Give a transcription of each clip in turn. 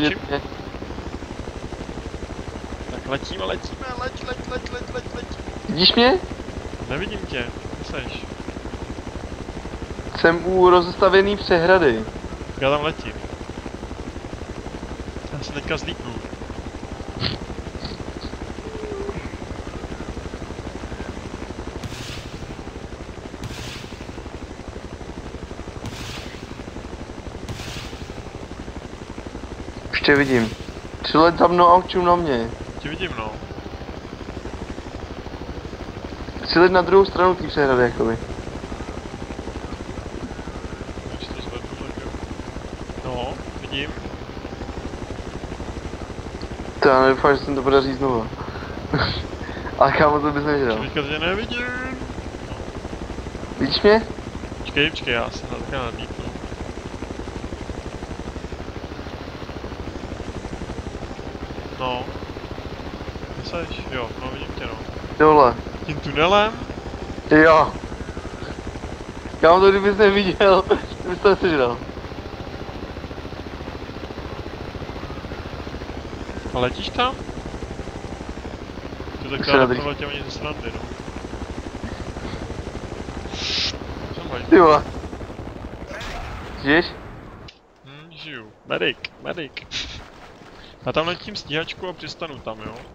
mě. Tak letíme, letíme, leď, leď, leď, leď, leď, leď. Vidíš mě? Nevidím tě, kde seš? Jsem u rozestavěný přehrady. Já tam letím. Já se teďka zlítnu. Tě vidím. Přileď za mnou a čum na mě. Tě vidím, no. Přileď na druhou stranu té přehrady, jakoby. No, vidím. To já nedoufám, že jsem to podaří znovu. Ale kámo, to bys nevěděl. Teďka tě nevidím. Vidíš mě? Počkej, počkej, já se na teďka No. Kde seš? Jo, no vidím tě no. Dole. Tím tunelem? Jo. Kámo, to kdybys neviděl, to bys to nesežral. A letíš tam? Ty tak já neproletěl ani ze srandy, no. Ty vole. Žiješ? Hm, žiju. Medic, medic. Já tam letím stíhačku a přistanu tam, jo?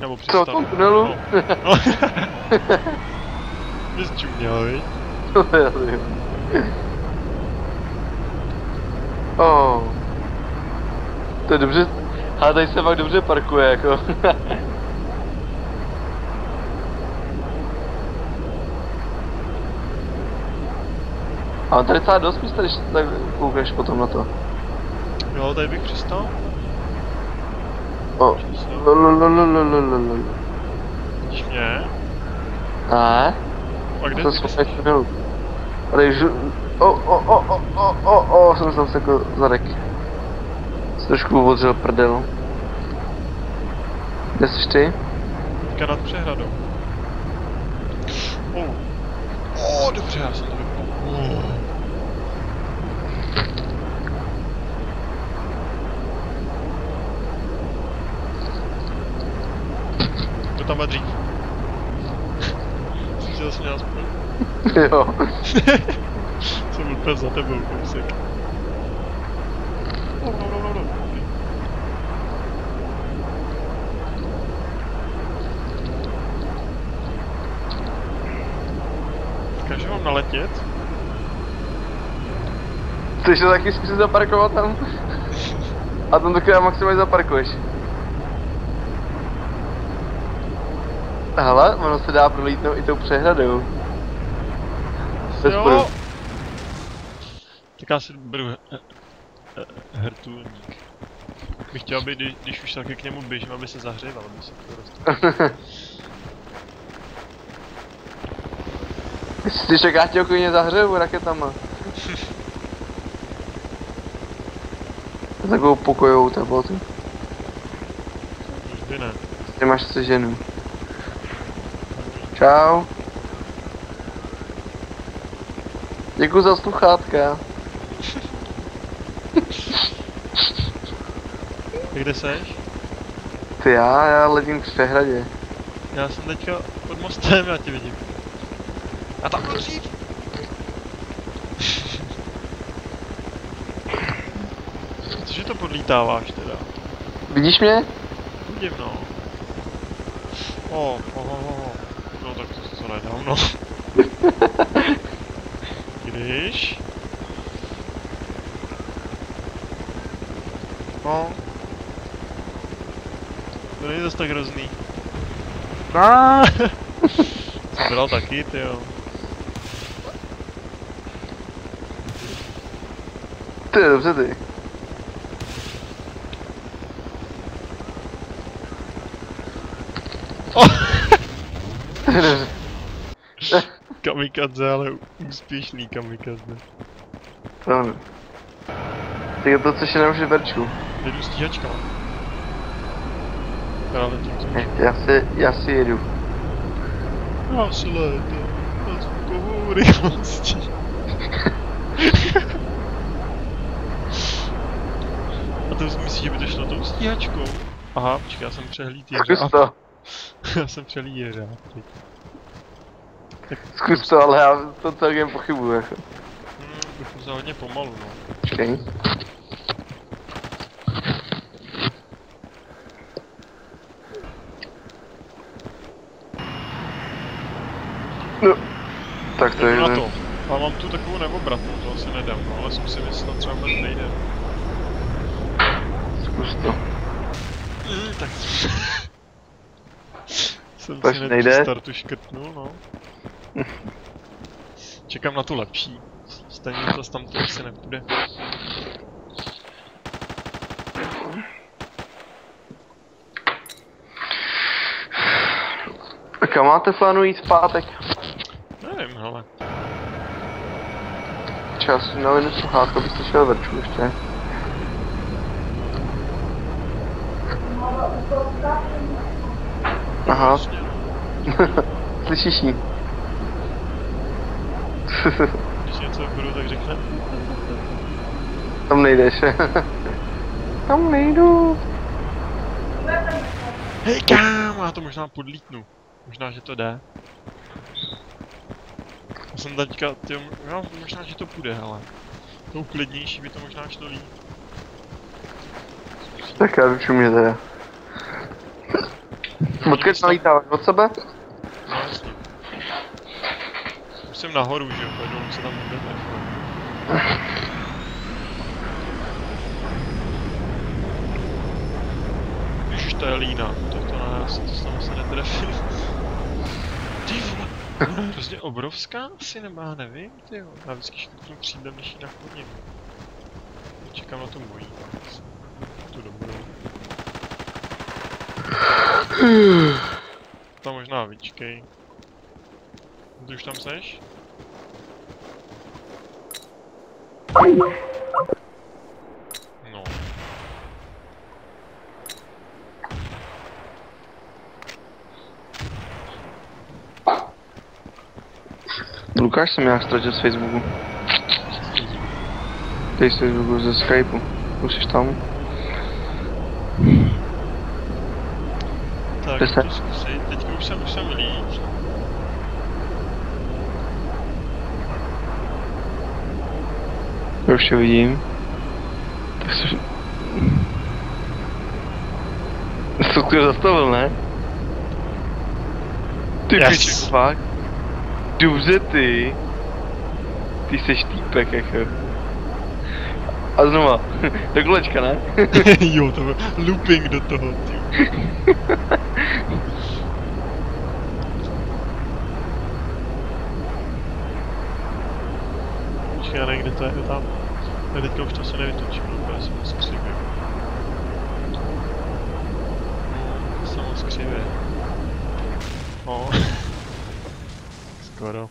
Nebo Co, přistanu. tom tunelu? No. no. Bys čuměl, viď? To jo. Oh. To je dobře. Ale tady se fakt dobře parkuje, jako. Ale tady celá dost místa, když tak koukáš potom na to. Jo, tady bych přistal. O. Lololololololol. Vidíš mě? Ne? A kde jsi? ještě minut. Tady žu... O, o, o, o, o, o, o, jsem se jako zadek. Jsi trošku odřel prdel. Kde jsi ty? Teďka nad přehradou. Oh. Oh, dobře, já jsem to vypnul. Oh. Má dřív. Jsem si zasměl aspoň. jo. Jsem úplně za tebou, kousek. No, no, no, no, no. Říkáš, že mám naletět? Chceš to taky zkusit zaparkovat tam? A tam taky maximálně zaparkuješ. Hele, ono se dá prolítnout i tou přehradou. Bez. Jo. Tak já si beru he- he- hertulník. Bych chtěl, aby když, když už taky k němu běžím, aby se zahříval, aby se to dostalo. Ty čekáš tě klidně zahřeju raketama. Takovou pokojovou teplotu. Už by ne. Ty máš se ženu. Čau. Děkuji za sluchátka. Ty kde seš? Ty já, já letím k přehradě. Já jsem teďka pod mostem, já tě vidím. A tam byl dřív! Cože to podlítáváš teda? Vidíš mě? Vidím no. O, o, o, o. No tak to co nedám, no. Když... No. To není zase tak hrozný. Ah! Jsem bral taky, ty jo. Ty, dobře. Ty, Kamikadze, ale úspěšný kamikadze. Ano. Ty to což je nemůže verčku. Jedu stíhačka. Já letím co Já si, já si jedu. Já si létám na zvukovou rychlostí. A to myslíš, že by to šlo tou stíhačkou? Aha, počkej, já jsem přehlíd jeřáb. Zkus to, já jsem přehlíd jeřáb. Zkus to, ale já to celkem pochybuju, jako. Hmm, bych musel hodně pomalu, no. Počkej. No, tak to je Jdu na to. Ale mám tu takovou neobratnou, to asi nedám, no, ale zkusím, jestli to třeba vůbec nejde. Zkus to. Mm, tak. jsem Tak si nejde? startu škrtnul. Čekám na tu lepší. Stejně to tam to asi nepůjde. A kam máte plánu jít v pátek? Nevím, hele. Čas noviny sluchátka, byste šel vrču ještě. Aha, slyšíš jí? Když něco budu, tak řekne. Tam nejdeš. Tam nejdu. Hej kámo, já to možná podlítnu. Možná, že to jde. Já jsem teďka, ty, jo, možná, že to půjde, hele. To klidnější by to možná šlo líp. Tak já vyču mě teda. Odkud nalítáváš od sebe? No jsem nahoru, že jo, pojedu, co tam tak. Ježiš, to je lína, to to ne, já se to sama se netrefil. Ty vole, ona je hrozně obrovská asi, nebo já nevím, ty jo. Já vždycky škrtnu křídlem, než ji nachodím. Čekám na tu mojí, tu dobrou. To možná vyčkej. Ty už tam seš? No. Lukáš jsem nějak ztratil z Facebooku. Ty z Facebooku, ze Skypeu. Už jsi tam? Tak, Deset. to zkusit. Teďka už jsem, už jsem líp. Já už tě vidím. Tak jsi... Co ty zastavil, ne? Ty Yes. piči, fakt? Dobře ty. Ty seš týpek, jako. A znova, do kolečka, ne? jo, to byl looping do toho, ty. Počkej, já nevím, kde to je, je tam. Já teďka už to asi nevytočím, no, já jsem moc křivě. No, jsem moc křivě. No. Skoro.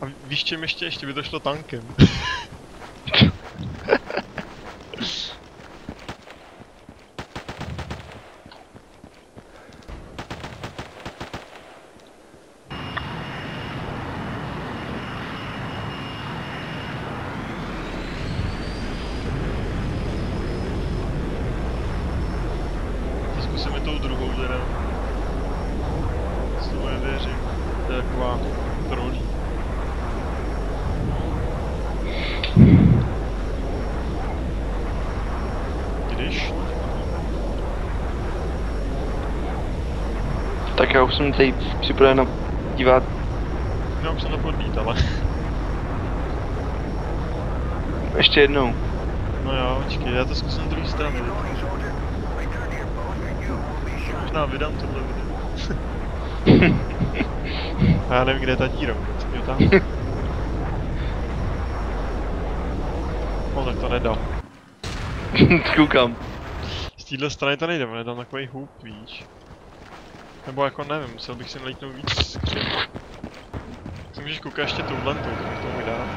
A ví- víš čím ještě? Ještě by to šlo tankem. To zkusíme tou druhou teda. Slovo nevěřím. To je taková trolí. Když? Tak já už jsem tady připraven na dívat. Já už jsem to podlít, ale... Ještě jednou. No jo, počkej, já to zkusím z druhé strany. Možná vydám tohle video. A já nevím, kde je ta díra. Jo, tam. No tak to nedá. Koukám. Z téhle strany to nejde, je tam takový hůb, víš. Nebo jako nevím, musel bych si nalítnout víc skřiv. Si můžeš koukat ještě touhle, to bych to mohl dát.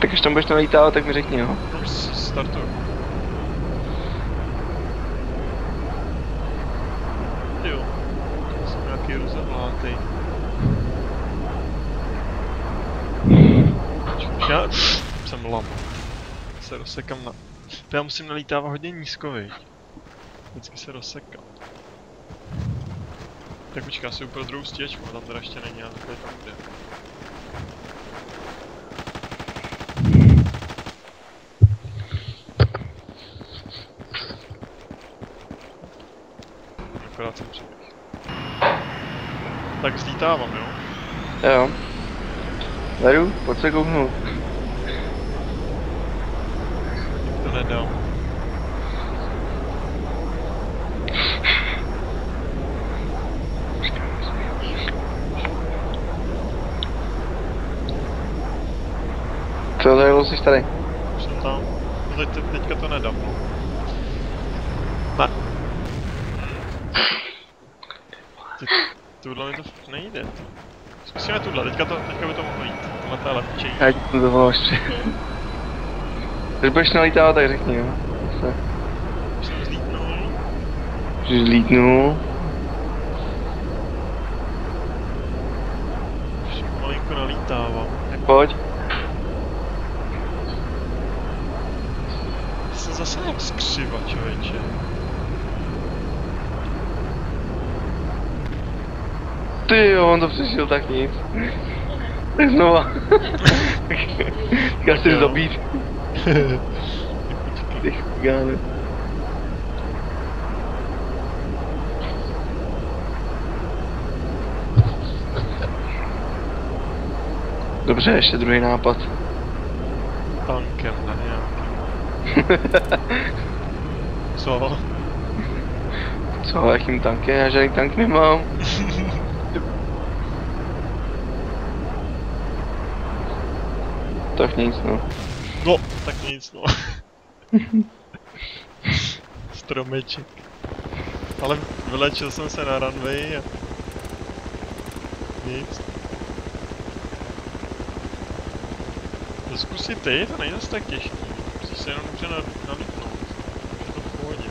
Tak když tam budeš nalítávat, tak mi řekni, jo. No startuju. Jo. Jsem nějaký rozehlatý. Počkej. Já jsem lam. Se rozsekám na... To já musím nalítávat hodně nízko, viď? Vždycky se rozsekám. Tak počkej, já si úplně druhou stěčku, tam teda ještě není, ale takhle tam bude. Akorát jsem přiběh. Tak zlítávám, jo? Jo. Veru, pojď se kouknout. To nedám. Co tady jsi tady? Už jsem tam. Teď, teď, teďka to nedám, no. Ne. Ty, tuhle mi to nejde. Zkusíme tuhle, teďka, to, teďka by to mohlo jít. Tohle to je lepší. Ať to dovoláš při. Když budeš nalítávat, tak řekni, jo. Se. Už jsem zlítnul. Že zlítnu. Už malinko nalítávám. Tak pojď. Jsem zase jak skřiva, člověče. Ty jo, on to přešel tak nic. Tak znova. Já Jo. zabít. Ty chugány. Dobře, ještě druhý nápad. Tankem, ne nějakým. Co? Co, jakým tankem? Já žádný tank nemám. Tak nic, no. No, tak nic, no. Stromeček. Ale vylečil jsem se na runway a... Nic. To zkusit ty, to není zase tak těžký. Musíš se jenom dobře na- nalítnout. Je to v pohodě.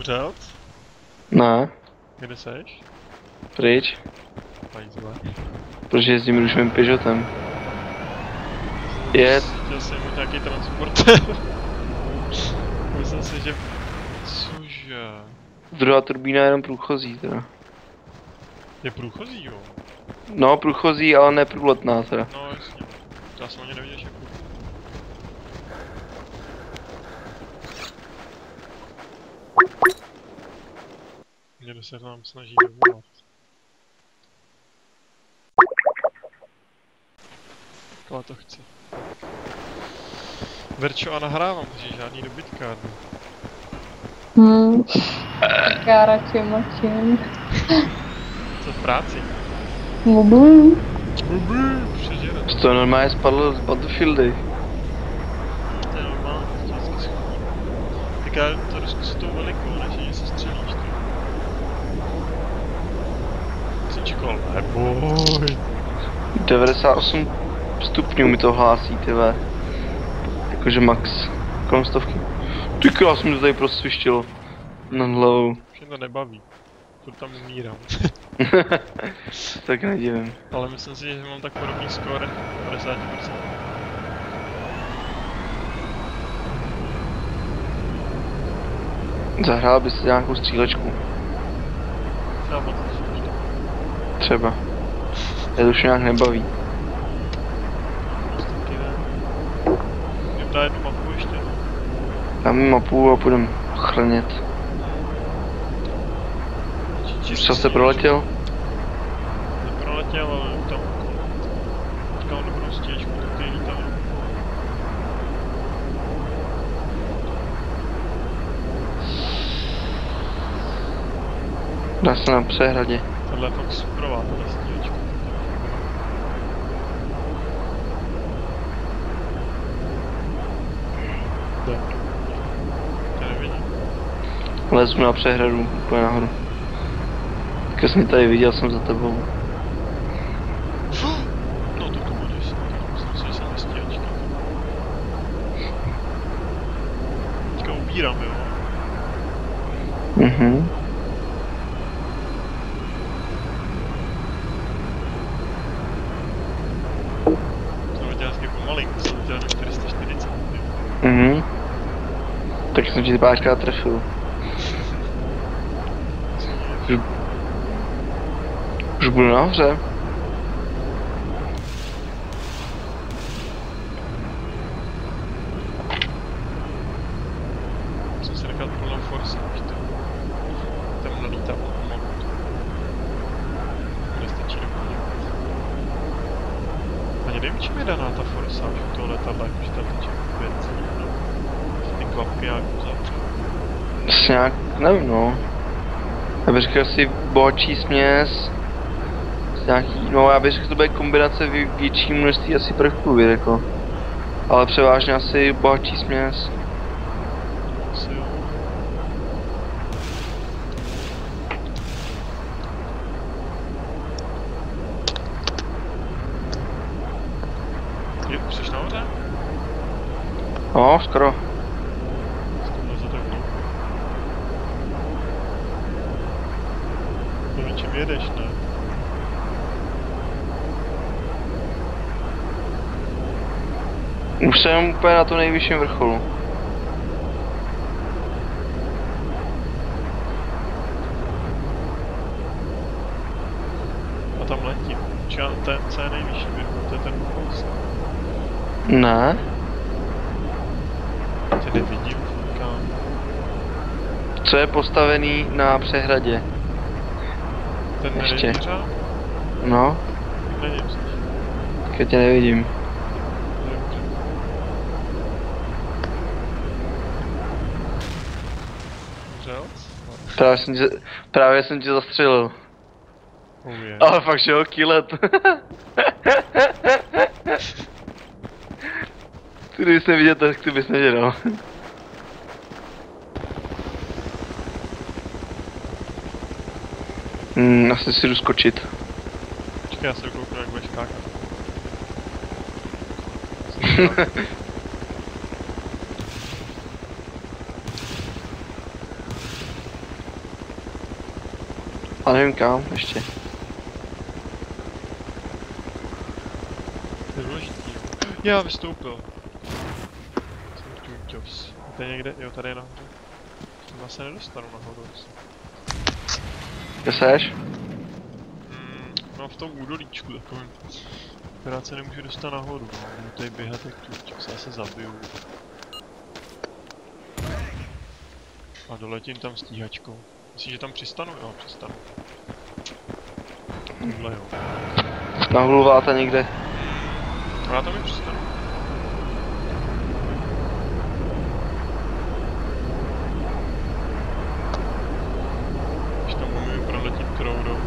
Vřelt? Ne, Kde seš? pryč. Pajzle. Protože jezdím rušovým Peugeotem. Je, Chtěl jsem mít nějaký transportér. Myslím si, že... Cože? druhá turbína je jenom průchozí teda. Je průchozí, jo? No, průchozí, ale ne průletná teda. No jasně. Já jsem ani neviděl, že je průchozí. Někdo se nám snaží dovolat. Tohle to chci. Verčo a nahrávám, takže žádný dobytkárny. Hmm. Tak já radši mlčím. Co v práci? Mobil. Přežere. To normálně spadl z Battlefieldy. To je normální, to vždycky schodí. Tak já to jdu zkusit tou velikou, než že se střelíš tu. Čekal, neboj. 98 stupňů mi to hlásí, tyve. Jakože max. Kolem stovky. Ty krás mi to tady prosvištilo. Nad hlavou. Už mě to nebaví. Furt tam umírám. tak nedivím. Ale myslím si, že mám tak podobný skóre 50%. Zahrál by si nějakou střílečku. To. Třeba. Já to už nějak nebaví. Jdem dát jednu mapu ještě. Dáme mapu a půjdeme chrnět. Či- Co jste proletěl? Neproletěl, ale tam... Mám dobrou stěčku, tak ty lítám. Dá se na přehradě tohle je fakt superová tohle stíhačka. Lezu na přehradu, úplně nahoru. Tak jsem tady viděl, jsem za tebou. No, ubírám, jo. Mhm. Mm jsem ti párkrát trefil. Už, už budu nahoře. Musím si nechat plnou force, to. Tam nalítá pomalu. Nestačí. Ani nevím, čím je daná ta u toho letadla, jakože tam teče no. Ty klapky nějak uzavřel. Asi nějak, nevím no. Já bych řekl si bohatší směs. Nějaký, no já bych řekl, že to bude kombinace vě- větší množství asi prvků, bych řekl. Ale převážně asi bohatší směs. Asi jo. No, skoro. Tohle za tebou. Nevím, čím jedeš, ne? Už jsem úplně na tom nejvyšším vrcholu. A tam letím. Čeká, ten, co je nejvyšší vrchol, to je ten vrchol. Ne? Tě nevidím, kam. Co je postavený na přehradě? Ten Ještě. nejvířá? No, Není, tak tě nevidím. Právě jsem tě, právě jsem tě zastřelil. Oh je. Ale fakt, že jo, kilet. Ty kdybys neviděl, tak ty bys nedělal. Hmm, asi si jdu skočit. Počkej, já se dokouknu, jak budeš skákat. A nevím kam ještě. To je důležitý. Já vystoupil. Jsem čuťos. To je někde? Jo, tady je nahoře. Já se nedostanu nahoru. Asi. Kde seš? Hmm, no v tom údolíčku takovým. Akorát se nemůžu dostat nahoru. No. Budu tady běhat jak čuťos, já se zabiju. A doletím tam stíhačkou. Myslíš, že tam přistanu? Jo, přistanu. Tohle jo. Na hluváta někde. No já tam i přistanu. Když tam umím proletit crowdou.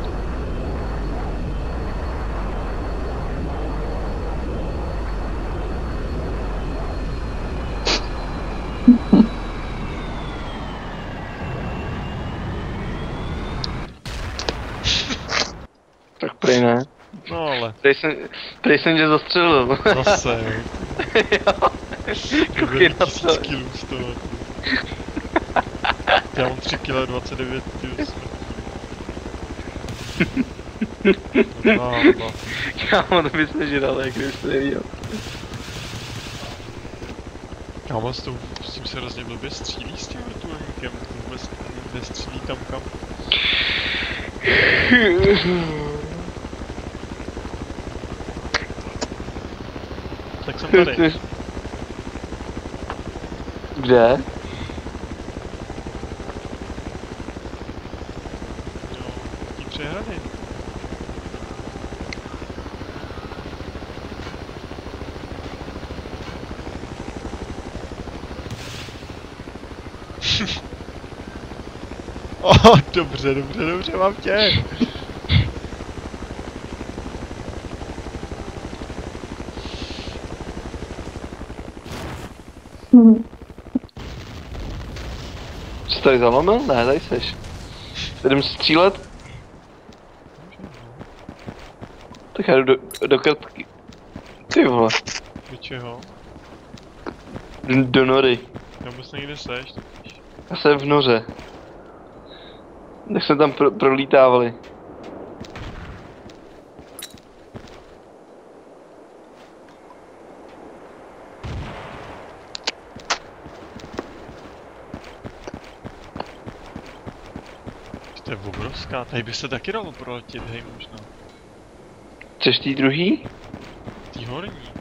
Tak prej ne. Ale, Prej jsem, prej jsem tě zastřelil. zase. jo. Koukej na tisíc to. kilů z toho. Já mám 3 kg 29 kg. Kámo, to bys nežral, jak kdybys to neviděl. Kámo, s, tou, s tím se hrozně blbě střílí s tím vrtulníkem, vůbec nestřílí tam kam. jsem tady. Kde? Přehrady. oh, dobře, dobře, dobře, mám tě. Hm. Co jsi tady zalomil? Ne, tady seš. Jdem střílet? Tak já jdu do, do krtky. Ty vole, Do čeho? do, do nory. Já vůbec někde seš. Já jsem v noře. Tak jsme tam pro, prolítávali. To je obrovská, tady by se taky dalo proletět, hej možná. Chceš tý druhý? Tý horní.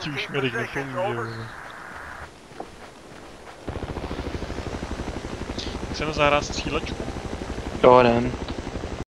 Ti už positions. nepomůže. Over. vole. Chceme zahrát střílečku. Jo, jdem.